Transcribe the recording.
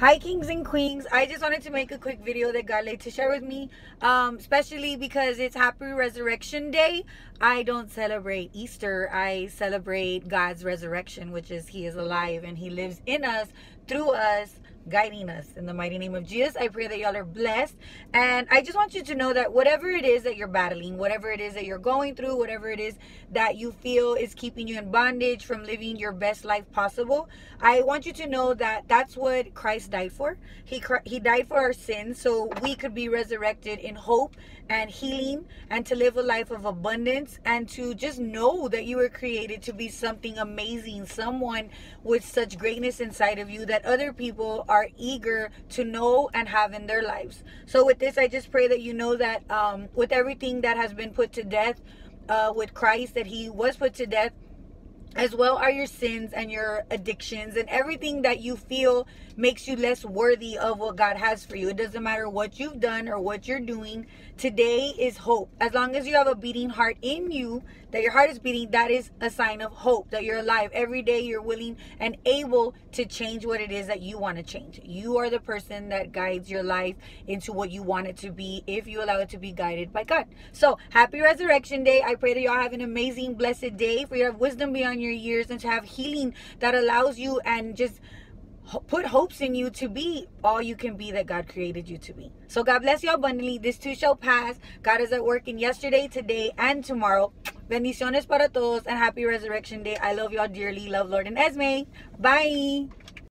Hi kings and queens. I just wanted to make a quick video that God laid to share with me. Um, especially because it's happy resurrection day. I don't celebrate Easter. I celebrate God's resurrection, which is he is alive and he lives in us, through us, guiding us. In the mighty name of Jesus, I pray that y'all are blessed. And I just want you to know that whatever it is that you're battling, whatever it is that you're going through, whatever it is that you feel is keeping you in bondage from living your best life possible, I want you to know that that's what Christ died for. He he died for our sins so we could be resurrected in hope and healing and to live a life of abundance and to just know that you were created to be something amazing, someone with such greatness inside of you that other people are eager to know and have in their lives. So with this, I just pray that you know that um, with everything that has been put to death, uh, with Christ, that he was put to death, as well are your sins and your addictions and everything that you feel makes you less worthy of what God has for you. It doesn't matter what you've done or what you're doing. Today is hope. As long as you have a beating heart in you, that your heart is beating, that is a sign of hope, that you're alive. Every day you're willing and able to change what it is that you want to change. You are the person that guides your life into what you want it to be if you allow it to be guided by God. So, happy Resurrection Day. I pray that y'all have an amazing, blessed day, for you have wisdom beyond your years and to have healing that allows you and just put hopes in you to be all you can be that God created you to be. So God bless you abundantly. This too shall pass. God is at work in yesterday, today, and tomorrow. Bendiciones para todos and happy resurrection day. I love y'all dearly. Love Lord and Esme. Bye.